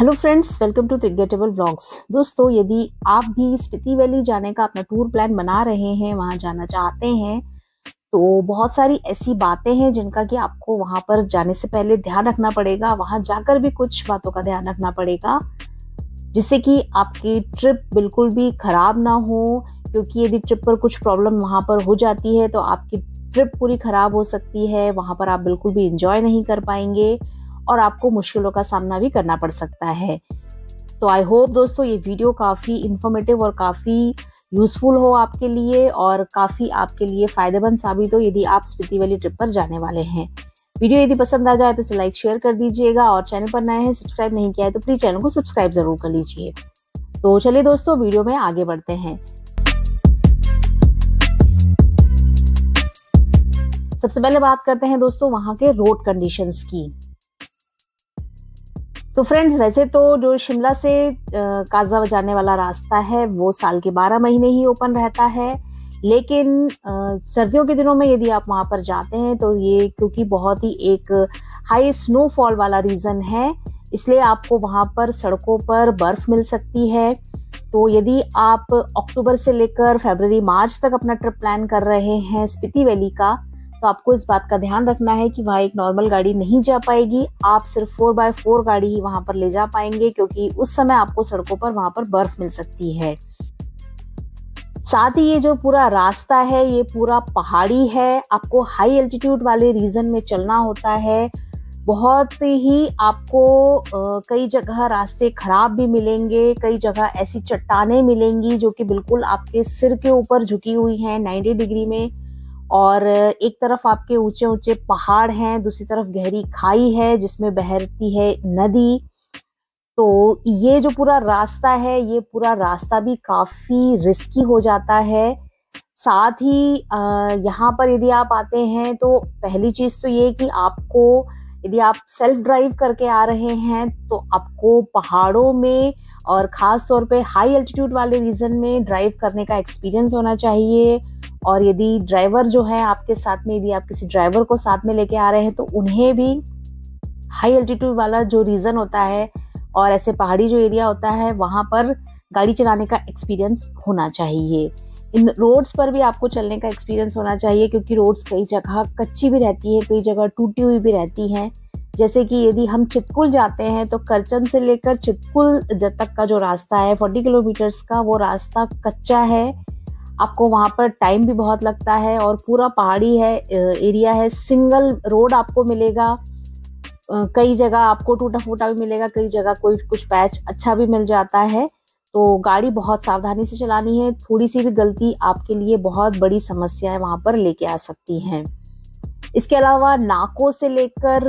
Hello friends welcome to ट्रिगेटेबल blogs दोस्तों, यदि आप भी स्पीति वैली जाने का अपना टूर प्लान बना रहे हैं, वहाँ जाना चाहते हैं तो बहुत सारी ऐसी बातें हैं जिनका कि आपको वहाँ पर जाने से पहले ध्यान रखना पड़ेगा, वहाँ जाकर भी कुछ बातों का ध्यान रखना पड़ेगा, जिससे कि आपकी ट्रिप बिल्कुल भी खराब ना हो, क्योंकि यदि ट्रिप पर कुछ प्रॉब्लम वहाँ पर हो जाती है तो आपकी ट्रिप पूरी खराब हो सकती है, वहाँ पर आप बिल्कुल भी इंजॉय नहीं कर पाएँगे। और आपको मुश्किलों का सामना भी करना पड़ सकता है। तो आई होप दोस्तों ये वीडियो काफ़ी इंफॉर्मेटिव और काफ़ी यूजफुल हो आपके लिए और काफ़ी आपके लिए फ़ायदेमंद साबित हो यदि आप स्पीति वाली ट्रिप पर जाने वाले हैं। वीडियो यदि पसंद आ जाए तो इसे लाइक शेयर कर दीजिएगा और चैनल पर नए हैं सब्सक्राइब नहीं किया है तो प्लीज़ चैनल को सब्सक्राइब ज़रूर कर लीजिए। तो चलिए दोस्तों वीडियो में आगे बढ़ते हैं। सबसे पहले बात करते हैं दोस्तों वहाँ के रोड कंडीशंस की। तो फ्रेंड्स वैसे तो जो शिमला से काजा जाने वाला रास्ता है, वो साल के 12 महीने ही ओपन रहता है। लेकिन सर्दियों के दिनों में यदि आप वहाँ पर जाते हैं तो ये क्योंकि बहुत ही एक हाई स्नोफॉल वाला रीज़न है, इसलिए आपको वहाँ पर सड़कों पर बर्फ़ मिल सकती है। तो यदि आप अक्टूबर से लेकर फरवरी, मार्च तक अपना ट्रिप प्लान कर रहे हैं स्पिति वैली का तो आपको इस बात का ध्यान रखना है कि वहाँ एक नॉर्मल गाड़ी नहीं जा पाएगी। आप सिर्फ़ फोर बाय फोर गाड़ी ही वहाँ पर ले जा पाएँगे क्योंकि उस समय आपको सड़कों पर वहाँ पर बर्फ़ मिल सकती है। साथ ही ये जो पूरा रास्ता है, ये पूरा पहाड़ी है। आपको हाई एल्टीट्यूड वाले रीजन में चलना होता है। बहुत ही आपको कई जगह रास्ते खराब भी मिलेंगे, कई जगह ऐसी चट्टाने मिलेंगी जो कि बिल्कुल आपके सिर के ऊपर झुकी हुई हैं। 90 डिग्री में और एक तरफ़ आपके ऊँचे ऊँचे पहाड़ हैं, दूसरी तरफ़ गहरी खाई है जिसमें बहती है नदी। तो ये जो पूरा रास्ता है, ये पूरा रास्ता भी काफ़ी रिस्की हो जाता है। साथ ही यहाँ पर यदि आप आते हैं तो पहली चीज़ तो ये कि आपको, यदि आप सेल्फ ड्राइव करके आ रहे हैं तो आपको पहाड़ों में और ख़ास तौर पे हाई एल्टीट्यूड वाले रीजन में ड्राइव करने का एक्सपीरियंस होना चाहिए। और यदि ड्राइवर जो है आपके साथ में, यदि आप किसी ड्राइवर को साथ में लेके आ रहे हैं तो उन्हें भी हाई एल्टीट्यूड वाला जो रीज़न होता है और ऐसे पहाड़ी जो एरिया होता है, वहाँ पर गाड़ी चलाने का एक्सपीरियंस होना चाहिए। इन रोड्स पर भी आपको चलने का एक्सपीरियंस होना चाहिए, क्योंकि रोड्स कई जगह कच्ची भी रहती है, कई जगह टूटी हुई भी रहती हैं। जैसे कि यदि हम चितकुल जाते हैं तो करचन से लेकर चितकुल तक का जो रास्ता है 40 किलोमीटर्स का वो रास्ता कच्चा है। आपको वहाँ पर टाइम भी बहुत लगता है और पूरा पहाड़ी है एरिया है। सिंगल रोड आपको मिलेगा। कई जगह आपको टूटा फूटा भी मिलेगा, कई जगह कोई कुछ पैच अच्छा भी मिल जाता है। तो गाड़ी बहुत सावधानी से चलानी है। थोड़ी सी भी गलती आपके लिए बहुत बड़ी समस्याएँ वहाँ पर लेके आ सकती हैं। इसके अलावा नाकों से लेकर,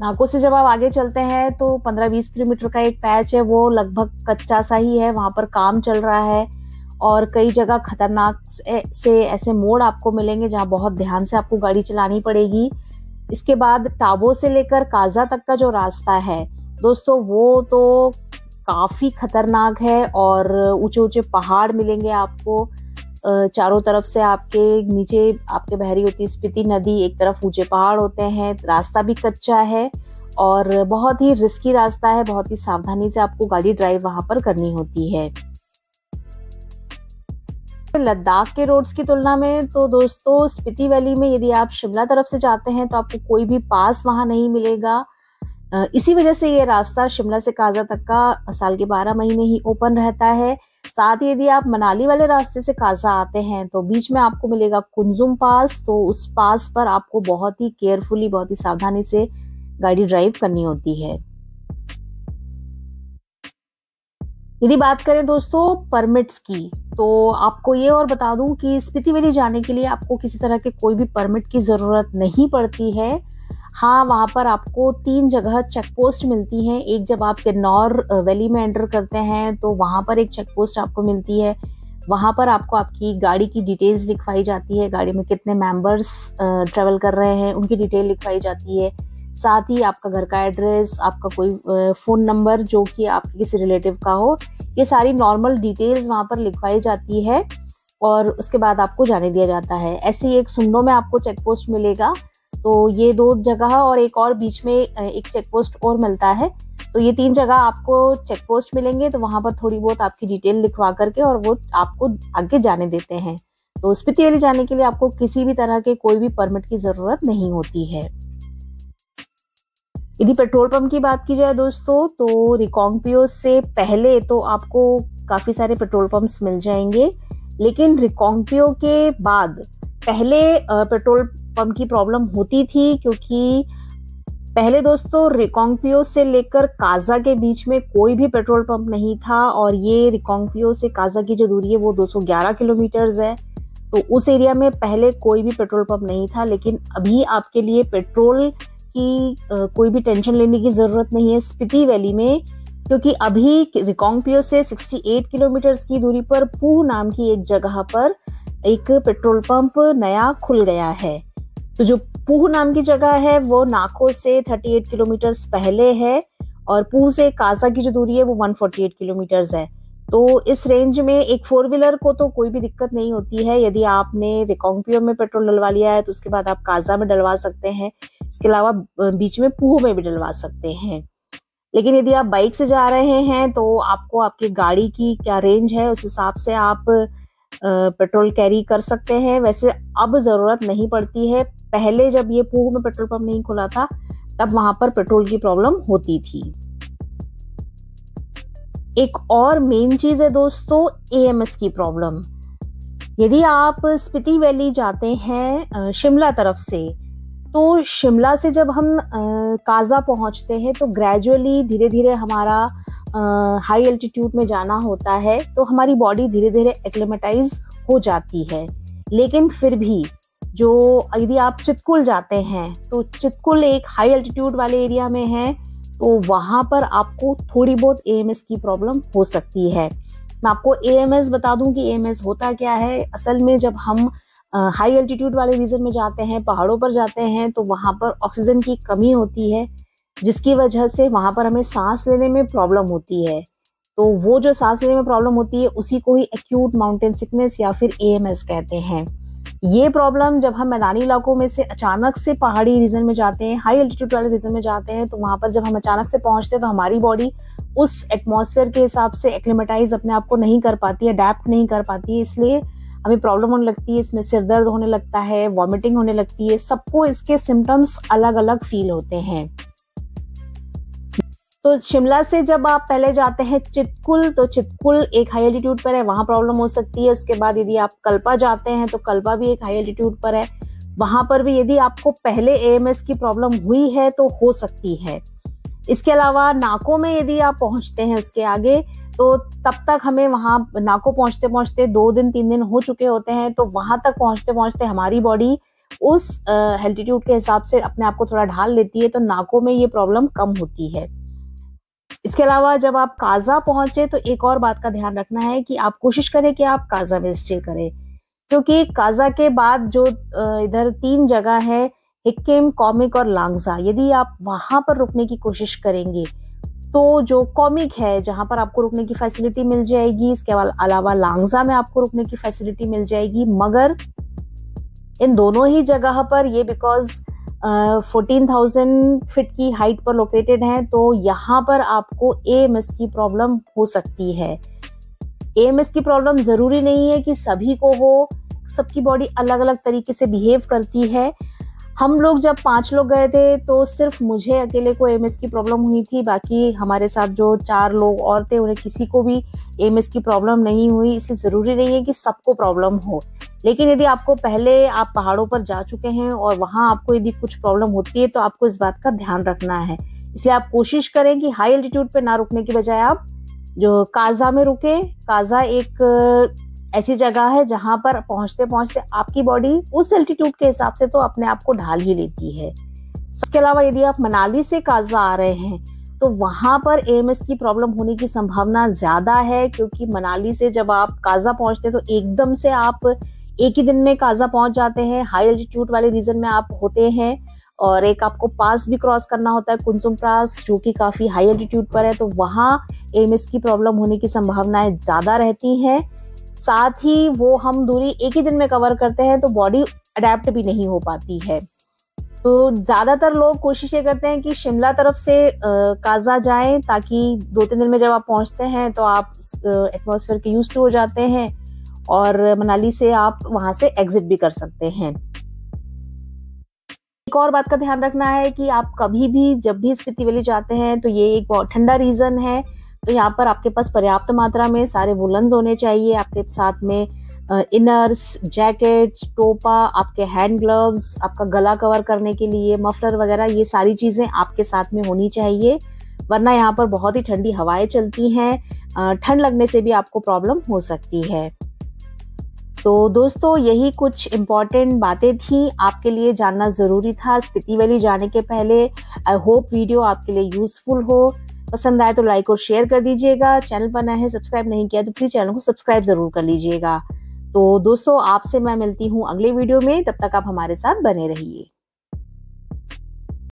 नाको से जब आप आगे चलते हैं तो 15-20 किलोमीटर का एक पैच है, वो लगभग कच्चा सा ही है। वहाँ पर काम चल रहा है। और कई जगह खतरनाक से ऐसे मोड़ आपको मिलेंगे जहाँ बहुत ध्यान से आपको गाड़ी चलानी पड़ेगी। इसके बाद टाबो से लेकर काजा तक का जो रास्ता है, दोस्तों वो तो काफ़ी खतरनाक है और ऊँचे ऊँचे पहाड़ मिलेंगे आपको। चारों तरफ़ से आपके नीचे आपके बहरी होती स्पीति नदी, एक तरफ़ ऊँचे पहाड़ होते हैं, रास्ता भी कच्चा है और बहुत ही रिस्की रास्ता है, बहुत ही सावधानी से आपको गाड़ी ड्राइव वहाँ पर करनी होती है। लद्दाख के रोड्स की तुलना में तो दोस्तों स्पिति वैली में यदि आप शिमला तरफ़ से जाते हैं तो आपको कोई भी पास वहाँ नहीं मिलेगा। इसी वजह से ये रास्ता शिमला से काजा तक का साल के बारह महीने ही ओपन रहता है। साथ ही यदि आप मनाली वाले रास्ते से काजा आते हैं तो बीच में आपको मिलेगा कुंजुम पास तो उस पास पर आपको बहुत ही केयरफुली बहुत ही सावधानी से गाड़ी ड्राइव करनी होती है। यदि बात करें दोस्तों परमिट्स की तो आपको ये और बता दूँ कि स्पीति वैली जाने के लिए आपको किसी तरह के कोई भी परमिट की ज़रूरत नहीं पड़ती है। हाँ वहाँ पर आपको तीन जगह चेक पोस्ट मिलती हैं। एक जब आप किन्नौर वैली में एंटर करते हैं तो वहाँ पर एक चेक पोस्ट आपको मिलती है। वहाँ पर आपको आपकी गाड़ी की डिटेल्स लिखवाई जाती है। गाड़ी में कितने मेंबर्स ट्रेवल कर रहे हैं, उनकी डिटेल लिखवाई जाती है। साथ ही आपका घर का एड्रेस, आपका कोई फ़ोन नंबर जो कि आपके किसी रिलेटिव का हो, ये सारी नॉर्मल डिटेल्स वहाँ पर लिखवाई जाती है और उसके बाद आपको जाने दिया जाता है। ऐसे ही एक सुंडो में आपको चेक पोस्ट मिलेगा तो ये दो जगह और एक और बीच में एक चेक पोस्ट और मिलता है। तो ये तीन जगह आपको चेक पोस्ट मिलेंगे तो वहाँ पर थोड़ी बहुत आपकी डिटेल लिखवा करके और वो आपको आगे जाने देते हैं। तो स्पीति वैली जाने के लिए आपको किसी भी तरह के कोई भी परमिट की ज़रूरत नहीं होती है। यदि पेट्रोल पंप की बात की जाए दोस्तों तो रिकॉन्गपियो से पहले तो आपको काफ़ी सारे पेट्रोल पंप्स मिल जाएँगे। लेकिन रिकॉन्गपियो के बाद पहले पेट्रोल पंप की प्रॉब्लम होती थी क्योंकि पहले दोस्तों रिकोंगपियो से लेकर काजा के बीच में कोई भी पेट्रोल पंप नहीं था और ये रिकोंगपियो से काजा की जो दूरी है वो 211 किलोमीटर्स है। तो उस एरिया में पहले कोई भी पेट्रोल पंप नहीं था, लेकिन अभी आपके लिए पेट्रोल की कोई भी टेंशन लेने की ज़रूरत नहीं है स्पीति वैली में, क्योंकि अभी रिकोंगपियो से 68 किलोमीटर की दूरी पर पूह नाम की एक जगह पर एक पेट्रोल पंप नया खुल गया है। तो जो पूह नाम की जगह है, वो नाको से 38 किलोमीटर पहले है और पूह से काजा की जो दूरी है, वो 148 किलोमीटर है। तो इस रेंज में एक फोर व्हीलर को तो कोई भी दिक्कत नहीं होती है। यदि आपने रिकोंगपियो में पेट्रोल डलवा लिया है तो उसके बाद आप काजा में डलवा सकते हैं। इसके अलावा बीच में पूह में भी डलवा सकते हैं। लेकिन यदि आप बाइक से जा रहे हैं तो आपको आपकी गाड़ी की क्या रेंज है, उस हिसाब से आप पेट्रोल कैरी कर सकते हैं। वैसे अब ज़रूरत नहीं पड़ती है। पहले जब ये पूह में पेट्रोल पंप नहीं खुला था, तब वहाँ पर पेट्रोल की प्रॉब्लम होती थी। एक और मेन चीज़ है दोस्तों एएमएस की प्रॉब्लम यदि आप स्पिति वैली जाते हैं शिमला तरफ़ से तो शिमला से जब हम काजा पहुँचते हैं तो ग्रेजुअली धीरे धीरे हमारा हाई एल्टीट्यूड में जाना होता है तो हमारी बॉडी धीरे धीरे एक्लेमेटाइज हो जाती है। लेकिन फिर भी जो यदि आप चितकुल जाते हैं तो चितकुल एक हाई एल्टीट्यूड वाले एरिया में है तो वहाँ पर आपको थोड़ी बहुत एएमएस की प्रॉब्लम हो सकती है। मैं आपको एएमएस बता दूँ कि एएमएस होता क्या है। असल में जब हम हाई एल्टीट्यूड वाले रीजन में जाते हैं, पहाड़ों पर जाते हैं तो वहाँ पर ऑक्सीजन की कमी होती है, जिसकी वजह से वहाँ पर हमें सांस लेने में प्रॉब्लम होती है। तो वो जो सांस लेने में प्रॉब्लम होती है, उसी को ही एक्यूट माउंटेन सिकनेस या फिर एएमएस कहते हैं। ये प्रॉब्लम जब हम मैदानी इलाकों में से अचानक से पहाड़ी रीजन में जाते हैं हाई एल्टीट्यूड वाले रीजन में जाते हैं तो वहाँ पर जब हम अचानक से पहुँचते हैं तो हमारी बॉडी उस एटमॉस्फेयर के हिसाब से एक्लेमेटाइज अपने आप को नहीं कर पाती अडेप्ट नहीं कर पाती है, इसलिए हमें प्रॉब्लम होने लगती है, इसमें सिर दर्द होने लगता है वॉमिटिंग होने लगती है, सबको इसके सिम्टम्स अलग अलग फील होते हैं। तो शिमला से जब आप पहले जाते हैं चितकुल तो चितकुल एक हाई एल्टीट्यूड पर है, वहाँ प्रॉब्लम हो सकती है। उसके बाद यदि आप कल्पा जाते हैं तो कल्पा भी एक हाई एल्टीट्यूड पर है। वहाँ पर भी यदि आपको पहले एएमएस की प्रॉब्लम हुई है तो हो सकती है। इसके अलावा नाकों में यदि आप पहुँचते हैं उसके आगे तो तब तक हमें वहाँ नाको पहुँचते पहुँचते दो दिन, तीन दिन हो चुके होते हैं तो वहाँ तक पहुँचते पहुँचते हमारी बॉडी उस हेल्टीट्यूड के हिसाब से अपने आप को थोड़ा ढाल लेती है तो नाको में ये प्रॉब्लम कम होती है। इसके अलावा जब आप काजा पहुँचे तो एक और बात का ध्यान रखना है कि आप कोशिश करें कि आप काजा में स्टे करें, क्योंकि काजा के बाद जो इधर तीन जगह है, हिक्किम, कॉमिक और लांगजा, यदि आप वहाँ पर रुकने की कोशिश करेंगे तो जो कॉमिक है, जहाँ पर आपको रुकने की फैसिलिटी मिल जाएगी, इसके अलावा लांगजा में आपको रुकने की फैसिलिटी मिल जाएगी, मगर इन दोनों ही जगह पर ये बिकॉज़ फोर्टीन थाउज़ेंड फिट की हाइट पर लोकेटेड है तो यहाँ पर आपको ए की प्रॉब्लम हो सकती है। ए की प्रॉब्लम ज़रूरी नहीं है कि सभी को हो, सबकी बॉडी अलग अलग तरीके से बिहेव करती है। हम लोग जब पाँच लोग गए थे तो सिर्फ़ मुझे अकेले को एमएस की प्रॉब्लम हुई थी, बाकी हमारे साथ जो चार लोग और थे, उन्हें किसी को भी एमएस की प्रॉब्लम नहीं हुई। इसलिए ज़रूरी नहीं है कि सबको प्रॉब्लम हो। लेकिन यदि आपको पहले आप पहाड़ों पर जा चुके हैं और वहाँ आपको यदि कुछ प्रॉब्लम होती है तो आपको इस बात का ध्यान रखना है। इसलिए आप कोशिश करें कि हाई एल्टीट्यूड पर ना रुकने की बजाय आप जो काजा में रुके। काजा एक ऐसी जगह है जहाँ पर पहुँचते पहुँचते आपकी बॉडी उस एल्टीट्यूड के हिसाब से तो अपने आप को ढाल ही लेती है। इसके अलावा यदि आप मनाली से काजा आ रहे हैं तो वहाँ पर एएमएस की प्रॉब्लम होने की संभावना ज़्यादा है, क्योंकि मनाली से जब आप काजा पहुँचते तो एकदम से आप एक ही दिन में काजा पहुँच जाते हैं। हाई एल्टीट्यूड वाले रीजन में आप होते हैं और एक आपको पास भी क्रॉस करना होता है कुंसुम पास जो कि काफ़ी हाई एल्टीट्यूड पर है तो वहाँ एएमएस की प्रॉब्लम होने की संभावनाएँ ज़्यादा रहती हैं। साथ ही वो हम दूरी एक ही दिन में कवर करते हैं तो बॉडी अडेप्ट भी नहीं हो पाती है। तो ज़्यादातर लोग कोशिश ये करते हैं कि शिमला तरफ़ से काजा जाएँ, ताकि दो तीन दिन में जब आप पहुँचते हैं तो आप एटमॉस्फेयर के यूज़ टू हो जाते हैं, और मनाली से आप वहाँ से एग्जिट भी कर सकते हैं। एक और बात का ध्यान रखना है कि आप कभी भी जब भी स्पीति वैली जाते हैं तो ये एक बहुत ठंडा रीजन है तो यहाँ पर आपके पास पर्याप्त मात्रा में सारे वुलन्स होने चाहिए, आपके साथ में इनर्स, जैकेट्स, टोपा, आपके हैंड ग्लव्स, आपका गला कवर करने के लिए, मफलर वगैरह, ये सारी चीज़ें आपके साथ में होनी चाहिए, वरना यहाँ पर बहुत ही ठंडी हवाएँ चलती हैं ठंड लगने से भी आपको प्रॉब्लम हो सकती है। तो दोस्तों, यही कुछ इंपॉर्टेंट बातें थी। आपके लिए जानना ज़रूरी था। स्पिति वैली जाने के पहले आई होप वीडियो आपके लिए यूज़फुल हो। पसंद आए तो लाइक और शेयर कर दीजिएगा। चैनल पर नए हैं सब्सक्राइब नहीं किया तो प्लीज़ चैनल को सब्सक्राइब ज़रूर कर लीजिएगा। तो दोस्तों, आपसे मैं मिलती हूँ अगले वीडियो में। तब तक आप हमारे साथ बने रहिए।